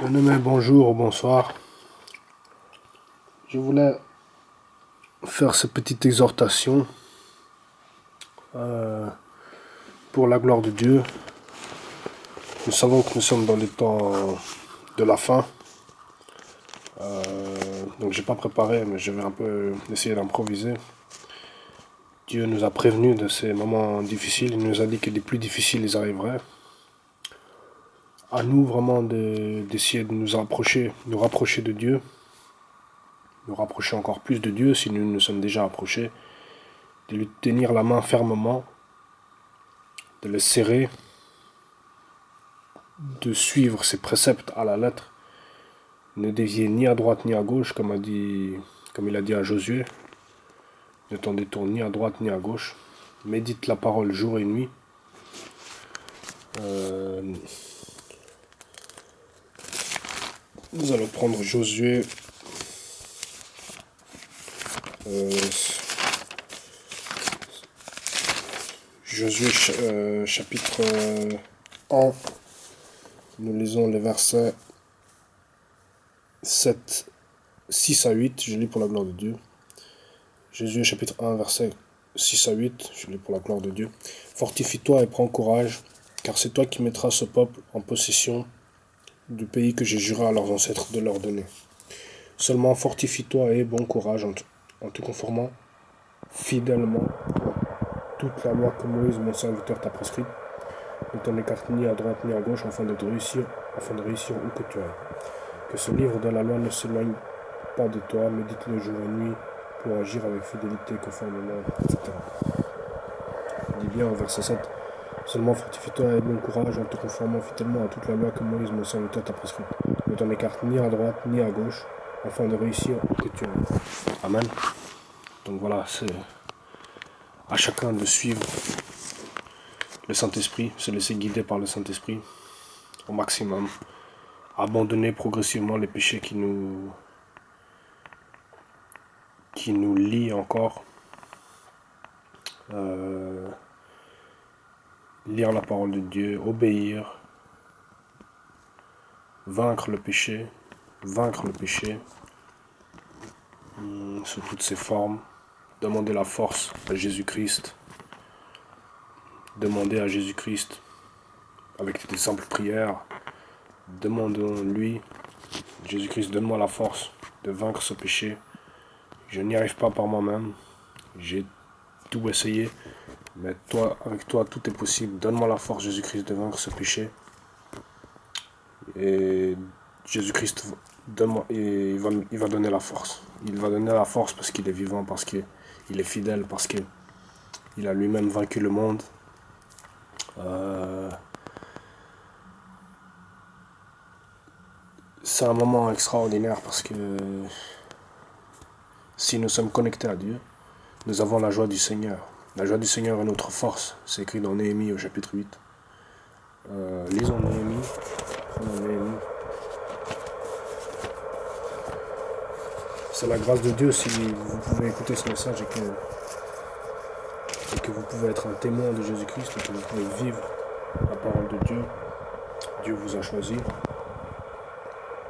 Bien-aimé, bonjour ou bonsoir. Je voulais faire cette petite exhortation euh, pour la gloire de Dieu. Nous savons que nous sommes dans les temps de la fin. Euh, donc j'ai pas préparé, mais je vais un peu essayer d'improviser. Dieu nous a prévenus de ces moments difficiles. Il nous a dit que les plus difficiles, arriveraient à nous vraiment d'essayer de, nous rapprocher, nous rapprocher de Dieu, nous rapprocher encore plus de Dieu si nous nous sommes déjà approchés, de lui tenir la main fermement, de le serrer, de suivre ses préceptes à la lettre, ne dévier ni à droite ni à gauche, comme, a dit, comme il a dit à Josué, ne t'en détourne ni à droite ni à gauche, médite la parole jour et nuit. Euh, Nous allons prendre Josué. Euh, Josué euh, chapitre 1. Euh, Nous lisons les versets 7, 6 à 8. Je lis pour la gloire de Dieu. Josué chapitre 1, verset 6 à 8. Je lis pour la gloire de Dieu. Fortifie-toi et prends courage, car c'est toi qui mettras ce peuple en possession du pays que j'ai juré à leurs ancêtres de leur donner. Seulement fortifie-toi et bon courage en, te conformant fidèlement toute la loi que Moïse, mon serviteur, t'a prescrite. Ne t'en écarte ni à droite ni à gauche afin de réussir, afin de réussir où que tu ailles. Que ce livre de la loi ne s'éloigne pas de toi, médite-le jour et nuit pour agir avec fidélité, conformément, etc. Dit bien au verset 7. Seulement fortifie-toi et bon courage en te conformant fidèlement à toute la loi que Moïse, mon serviteur, t'a prescrite. Ne t'en écarte ni à droite ni à gauche, afin de réussir que tu. Amen. Donc voilà, c'est à chacun de suivre le Saint-Esprit, se laisser guider par le Saint-Esprit au maximum. Abandonner progressivement les péchés qui nous qui nous lient encore. Euh, lire la parole de Dieu, obéir, vaincre le péché, vaincre le péché hmm, sous toutes ses formes, demander la force à Jésus-Christ, demander à Jésus-Christ avec des simples prières, demandons-lui, Jésus-Christ, donne-moi la force de vaincre ce péché. Je n'y arrive pas par moi-même, j'ai tout essayé, mais toi, avec toi, tout est possible. Donne-moi la force, Jésus-Christ, de vaincre ce péché. Et Jésus-Christ, donne-moi, il va, il va donner la force. Il va donner la force parce qu'il est vivant, parce qu'il est fidèle, parce qu'il a lui-même vaincu le monde. Euh, c'est un moment extraordinaire parce que si nous sommes connectés à Dieu, nous avons la joie du Seigneur. La joie du Seigneur est notre force. C'est écrit dans Néhémie au chapitre 8. Euh, lisons Néhémie. C'est la grâce de Dieu si vous pouvez écouter ce message et que, et que vous pouvez être un témoin de Jésus-Christ que vous pouvez vivre la parole de Dieu. Dieu vous a choisi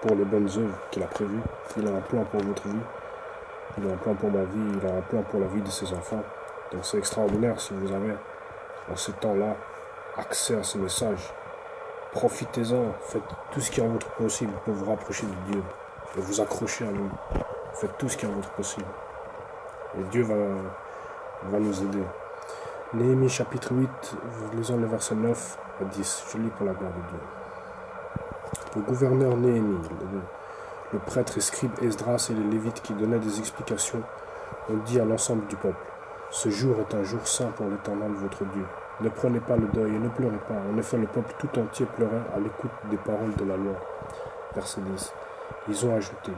pour les bonnes œuvres qu'il a prévues. Il a un plan pour votre vie. Il a un plan pour ma vie. Il a un plan pour la vie de ses enfants. Donc c'est extraordinaire si vous avez en ce temps-là accès à ce message. Profitez-en, faites tout ce qui est en votre possible pour vous rapprocher de Dieu et vous accrocher à lui. Faites tout ce qui est en votre possible. Et Dieu va, nous aider. Néhémie chapitre 8, lisons le verset 9 à 10. Je lis pour la gloire de Dieu. Le gouverneur Néhémie, le, le prêtre et scribe Esdras et les Lévites qui donnaient des explications ont dit à l'ensemble du peuple ce jour est un jour saint pour l'Éternel votre Dieu. Ne prenez pas le deuil et ne pleurez pas. En effet, le peuple tout entier pleurait à l'écoute des paroles de la loi. Verset 10. Ils ont ajouté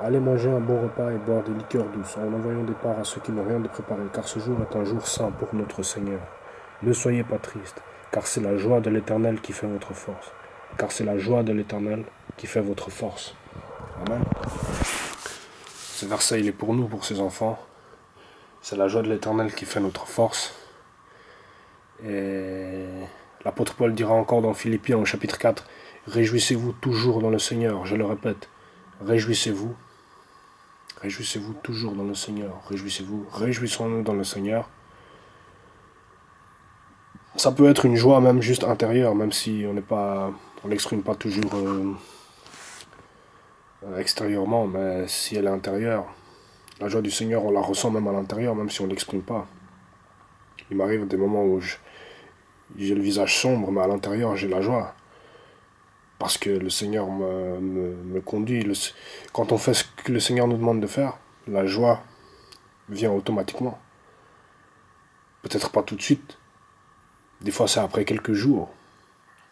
Allez manger un bon repas et boire des liqueurs douces, en envoyant des parts à ceux qui n'ont rien de préparé, car ce jour est un jour saint pour notre Seigneur. Ne soyez pas tristes, car c'est la joie de l'Éternel qui fait votre force. Car c'est la joie de l'Éternel qui fait votre force. Amen. Ce verset, il est pour nous, pour ses enfants. C'est la joie de l'éternel qui fait notre force. Et l'apôtre Paul dira encore dans Philippiens au chapitre 4, Réjouissez-vous toujours dans le Seigneur, je le répète. Réjouissez-vous. Réjouissez-vous toujours dans le Seigneur. Réjouissez-vous. Réjouissons-nous dans le Seigneur. Ça peut être une joie même juste intérieure, même si on n'est pas, on l'exprime pas toujours euh, extérieurement, mais si elle est intérieure, la joie du Seigneur, on la ressent même à l'intérieur, même si on ne l'exprime pas. Il m'arrive des moments où j'ai le visage sombre, mais à l'intérieur, j'ai la joie. Parce que le Seigneur me, conduit. quand on fait ce que le Seigneur nous demande de faire, la joie vient automatiquement. Peut-être pas tout de suite. Des fois, c'est après quelques jours.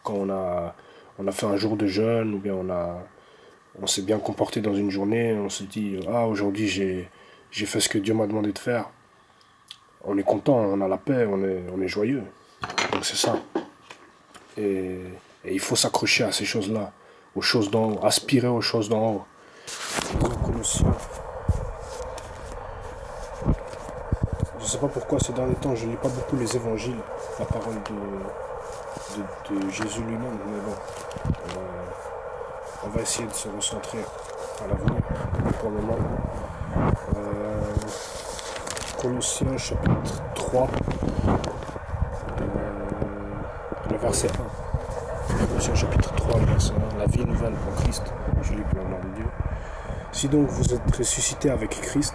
Quand on a, on a fait un jour de jeûne, ou bien on, a, on s'est bien comporté dans une journée, on se dit Ah, aujourd'hui, j'ai, j'ai fait ce que Dieu m'a demandé de faire. On est content, on a la paix, on est, on est joyeux. Donc c'est ça. Et, il faut s'accrocher à ces choses-là, aux choses d'en haut, aspirer aux choses d'en haut. Je ne sais pas pourquoi ces derniers temps je ne lis pas beaucoup les évangiles, la parole de, de, Jésus lui-même, mais bon, on va essayer de se recentrer à l'avenir pour le moment. Colossiens chapitre 3, euh, le verset 1. Colossiens chapitre 3, le verset 1. La vie nouvelle en Christ. Je lis pour le nom de Dieu. Si donc vous êtes ressuscité avec Christ,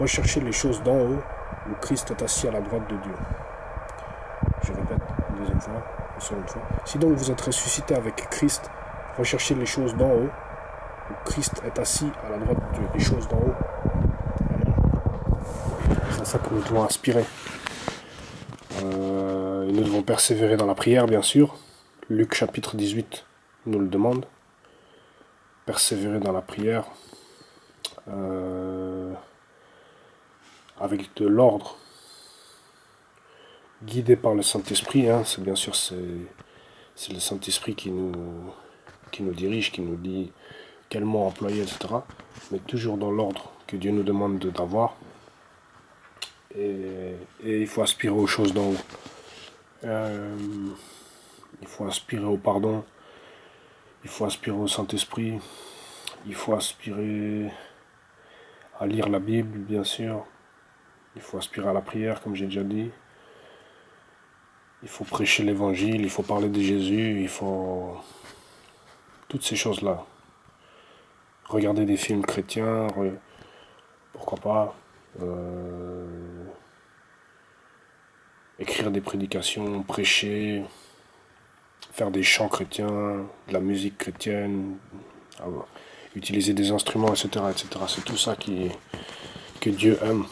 recherchez les choses d'en haut où Christ est assis à la droite de Dieu. Je répète une deuxième fois, une seconde fois. Si donc vous êtes ressuscité avec Christ, recherchez les choses d'en haut où Christ est assis à la droite de Dieu. Les choses d'en haut ça que nous devons aspirer. Euh, nous devons persévérer dans la prière, bien sûr. Luc chapitre 18 nous le demande. Persévérer dans la prière euh, avec de l'ordre, guidé par le Saint-Esprit. Hein. c'est bien sûr c'est le Saint-Esprit qui nous, qui nous dirige, qui nous dit quel mot employer, etc. Mais toujours dans l'ordre que Dieu nous demande d'avoir. Et, il faut aspirer aux choses d'en haut. Euh, il faut aspirer au pardon. Il faut aspirer au Saint-Esprit. Il faut aspirer à lire la Bible, bien sûr. Il faut aspirer à la prière, comme j'ai déjà dit. Il faut prêcher l'évangile, il faut parler de Jésus, il faut... Toutes ces choses-là. Regarder des films chrétiens, pourquoi pas. Euh, écrire des prédications, prêcher, faire des chants chrétiens, de la musique chrétienne, utiliser des instruments, etc. etc. C'est tout ça qui, que Dieu aime.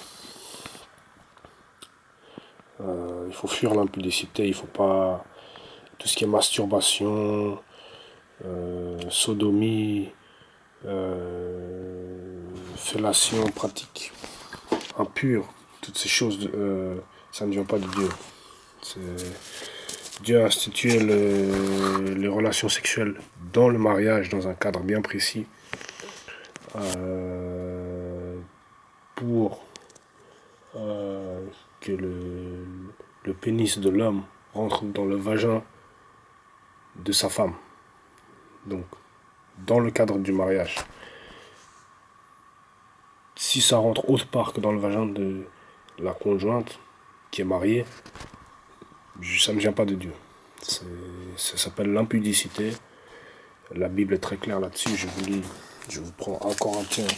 Euh, il faut fuir l'impudicité, il faut pas tout ce qui est masturbation, euh, sodomie, euh, fellation, pratique impure, toutes ces choses, euh, ça ne vient pas de Dieu. Dieu a institué les relations sexuelles dans le mariage, dans un cadre bien précis, euh, pour euh, que le, le pénis de l'homme rentre dans le vagin de sa femme. Donc, dans le cadre du mariage si ça rentre autre part que dans le vagin de la conjointe qui est mariée, ça ne vient pas de Dieu. Ça s'appelle l'impudicité. La Bible est très claire là-dessus. Je vous lis, je vous prends un Corinthien,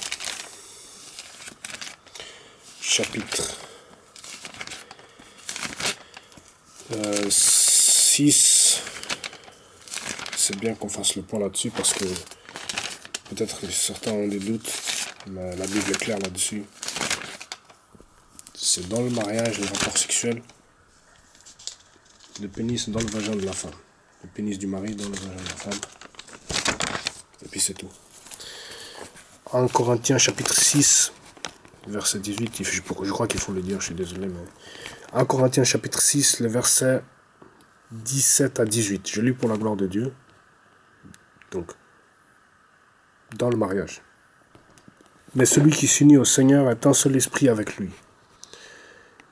chapitre 6. Euh, C'est bien qu'on fasse le point là-dessus parce que peut-être certains ont des doutes la Bible est claire là-dessus. C'est dans le mariage, les rapports sexuels, le pénis dans le vagin de la femme. Le pénis du mari dans le vagin de la femme. Et puis c'est tout. En Corinthiens chapitre 6, verset 18, je, crois qu'il faut le dire, je suis désolé, mais... En Corinthiens chapitre 6, le verset 17 à 18. Je lis pour la gloire de Dieu. Donc, dans le mariage. Mais celui qui s'unit au Seigneur est un seul esprit avec lui.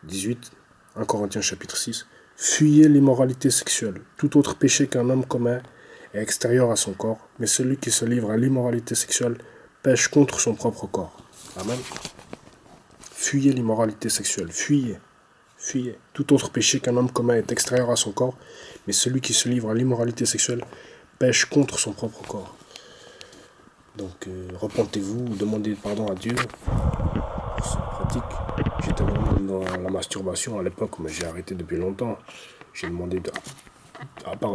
18, 1 Corinthiens chapitre 6. Fuyez l'immoralité sexuelle. Tout autre péché qu'un homme commet est extérieur à son corps, mais celui qui se livre à l'immoralité sexuelle pêche contre son propre corps. Amen. Fuyez l'immoralité sexuelle, fuyez, fuyez. Tout autre péché qu'un homme commun est extérieur à son corps, mais celui qui se livre à l'immoralité sexuelle pêche contre son propre corps. Donc euh, repentez-vous, demandez pardon à Dieu J'étais vraiment dans la masturbation à l'époque, mais j'ai arrêté depuis longtemps. J'ai demandé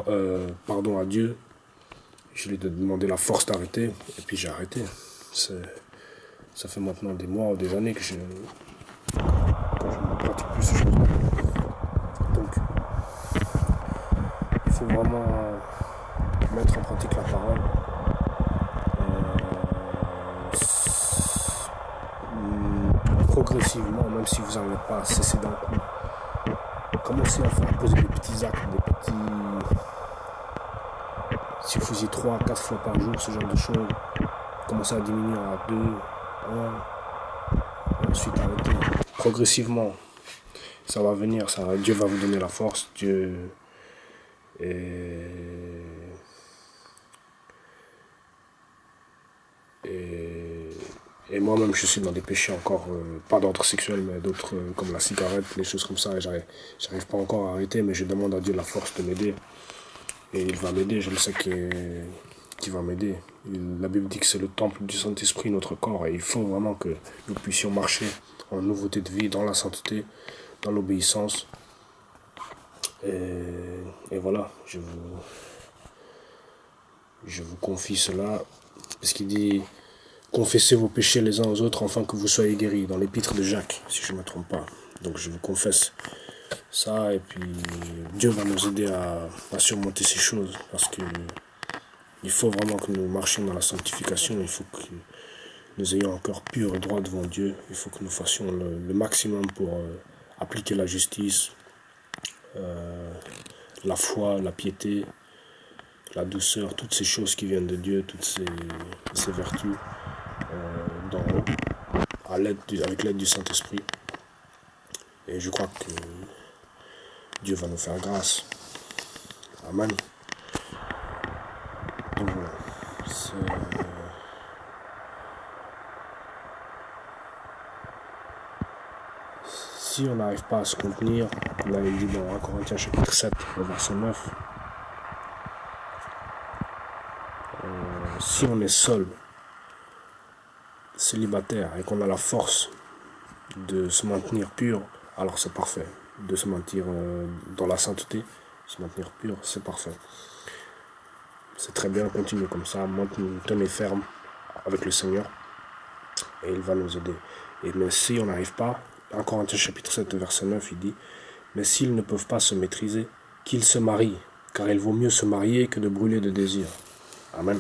euh, pardon à Dieu. Je lui ai demandé la force d'arrêter, et puis j'ai arrêté. Ça fait maintenant des mois ou des années que je, ne pratique plus ces choses. Donc, il faut vraiment mettre en pratique la parole. Euh, progressivement, même si vous n'arrivez pas à cesser d'un coup, commencez à faire poser des petits actes, des petits. Si vous faisiez 3 4 fois par jour, ce genre de choses, commencez à diminuer à 2, 1, ensuite arrêter. Progressivement, ça va venir, ça, Dieu va vous donner la force, Dieu. Et, et, moi-même, je suis dans des péchés encore, euh, pas d'ordre sexuel, mais d'autres euh, comme la cigarette, les choses comme ça. Et j'arrive pas encore à arrêter, mais je demande à Dieu la force de m'aider. Et il va m'aider, je le sais qu'il va m'aider. La Bible dit que c'est le temple du Saint-Esprit, notre corps, et il faut vraiment que nous puissions marcher en nouveauté de vie, dans la sainteté, dans l'obéissance. Et, voilà, je vous, je vous confie cela, parce qu'il dit confessez vos péchés les uns aux autres afin que vous soyez guéris, dans l'épître de Jacques, si je ne me trompe pas. Donc je vous confesse ça, et puis Dieu va nous aider à, surmonter ces choses, parce que il faut vraiment que nous marchions dans la sanctification, il faut que nous ayons cœur pur et droit devant Dieu, il faut que nous fassions le, maximum pour euh, appliquer la justice, euh, la foi, la piété, la douceur, toutes ces choses qui viennent de Dieu, toutes ces, vertus, euh, à avec l'aide du Saint-Esprit. Et je crois que Dieu va nous faire grâce. Amen. Si on n'arrive pas à se contenir, on avait dit dans 1 Corinthiens chapitre 7, verset 9, euh, si on est seul, célibataire, et qu'on a la force de se maintenir pur, alors c'est parfait. De se maintenir euh, dans la sainteté, se maintenir pur, c'est parfait. C'est très bien, continuer comme ça, tenez ferme avec le Seigneur et il va nous aider. Et mais si on n'arrive pas, en Corinthiens chapitre 7, verset 9, il dit Mais s'ils ne peuvent pas se maîtriser, qu'ils se marient, car il vaut mieux se marier que de brûler de désirs. Amen.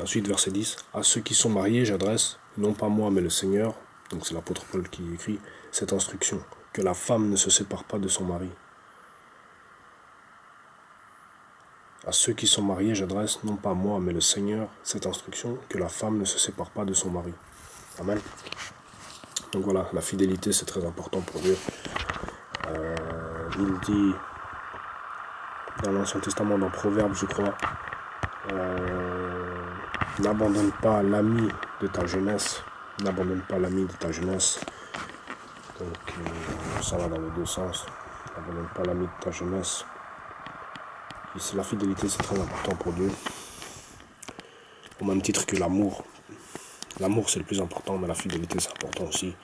Ensuite, verset 10 À ceux qui sont mariés, j'adresse, non pas moi, mais le Seigneur, donc c'est l'apôtre Paul qui écrit cette instruction, que la femme ne se sépare pas de son mari. À ceux qui sont mariés, j'adresse, non pas moi, mais le Seigneur, cette instruction, que la femme ne se sépare pas de son mari. Amen. Donc voilà, la fidélité, c'est très important pour Dieu. Il dit dans l'Ancien Testament, dans Proverbe, je crois, euh, n'abandonne pas l'ami de ta jeunesse. N'abandonne pas l'ami de ta jeunesse. Donc euh, ça va dans les deux sens. N'abandonne pas l'ami de ta jeunesse la fidélité, c'est très important pour Dieu. Au même titre que l'amour. L'amour, c'est le plus important, mais la fidélité, c'est important aussi.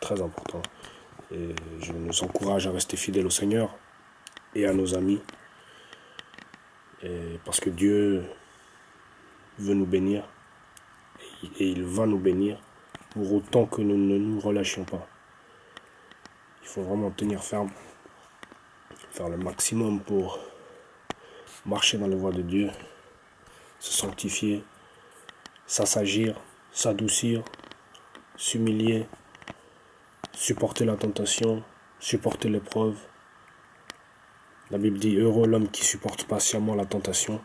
Très important. Et je nous encourage à rester fidèles au Seigneur et à nos amis. Parce que Dieu veut nous bénir. Et il va nous bénir pour autant que nous ne nous relâchions pas. Il faut vraiment tenir ferme, faire le maximum pour marcher dans les voies de Dieu, se sanctifier, s'assagir, s'adoucir, s'humilier, supporter la tentation, supporter l'épreuve. La Bible dit Heureux l'homme qui supporte patiemment la tentation,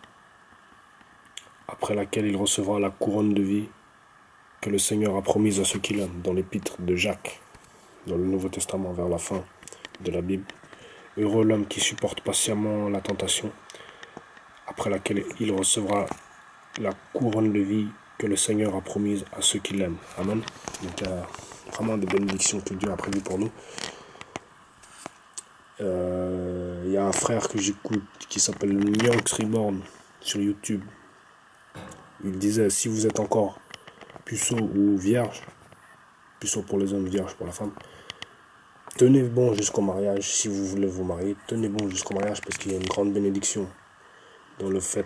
après laquelle il recevra la couronne de vie que le Seigneur a promise à ceux qu'il aiment, dans l'épître de Jacques, dans le Nouveau Testament, vers la fin de la Bible. Heureux l'homme qui supporte patiemment la tentation, après laquelle il recevra la couronne de vie que le Seigneur a promise à ceux qui l'aiment. Amen. Donc a vraiment des bénédictions que Dieu a prévues pour nous. Euh, il y a un frère que j'écoute qui s'appelle Nyank Reborn sur YouTube. Il disait si vous êtes encore puceau ou vierge, puceau pour les hommes, vierge pour la femme, tenez bon jusqu'au mariage si vous voulez vous marier. Tenez bon jusqu'au mariage parce qu'il y a une grande bénédiction dans le fait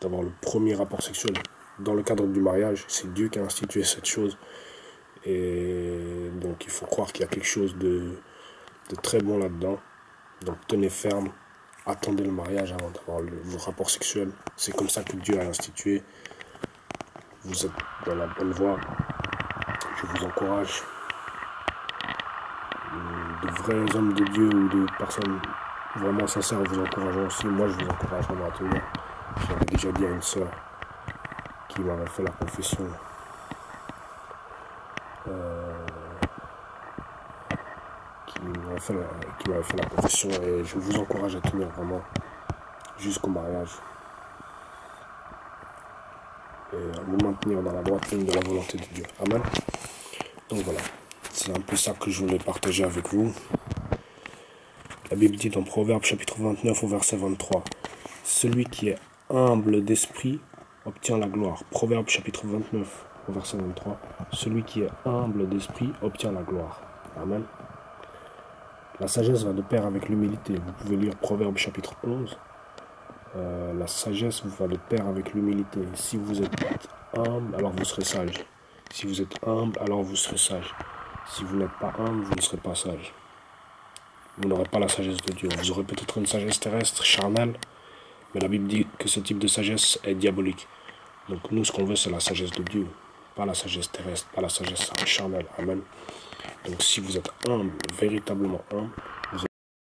d'avoir le premier rapport sexuel dans le cadre du mariage. C'est Dieu qui a institué cette chose. Et donc il faut croire qu'il y a quelque chose de très bon là-dedans. Donc tenez ferme, attendez le mariage avant d'avoir vos rapports sexuels. C'est comme ça que Dieu a institué. Vous êtes dans la bonne voie. Je vous encourage. De vrais hommes de Dieu ou de personnes vraiment sincères vous encourageant aussi. Moi, je vous encourage vraiment à tenir. J'avais déjà dit à une soeur qui m'avait fait la confession. Qui m'avait fait, fait, la confession et je vous encourage à tenir vraiment jusqu'au mariage. Et à vous maintenir dans la droite ligne de la volonté de Dieu. Amen. Donc voilà, c'est un peu ça que je voulais partager avec vous. La Bible dit dans Proverbe chapitre 29 au verset 23, Celui qui est humble d'esprit obtient la gloire. Proverbe chapitre 29, verset 23. Celui qui est humble d'esprit obtient la gloire. Amen. La sagesse va de pair avec l'humilité. Vous pouvez lire Proverbe chapitre 11. Euh, la sagesse va de pair avec l'humilité. Si vous êtes humble, alors vous serez sage. Si vous êtes humble, alors vous serez sage. Si vous n'êtes pas humble, vous ne serez pas sage. Vous n'aurez pas la sagesse de Dieu. Vous aurez peut-être une sagesse terrestre, charnelle, mais la Bible dit que ce type de sagesse est diabolique. Donc nous, ce qu'on veut, c'est la sagesse de Dieu. Pas la sagesse terrestre, pas la sagesse charnelle. Amen. Donc si vous êtes humble, véritablement humble,